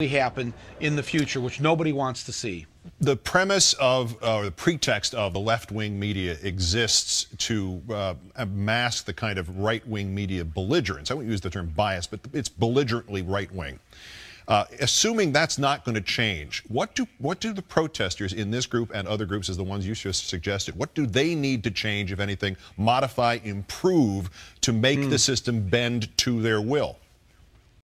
happen in the future, which nobody wants to see. The premise of, uh, or the pretext of the left-wing media exists to uh, mask the kind of right-wing media belligerence. I won't use the term bias, but it's belligerently right-wing. Uh, assuming that's not going to change, what do what do the protesters in this group and other groups as the ones you just suggested, what do they need to change, if anything, modify, improve to make mm. the system bend to their will?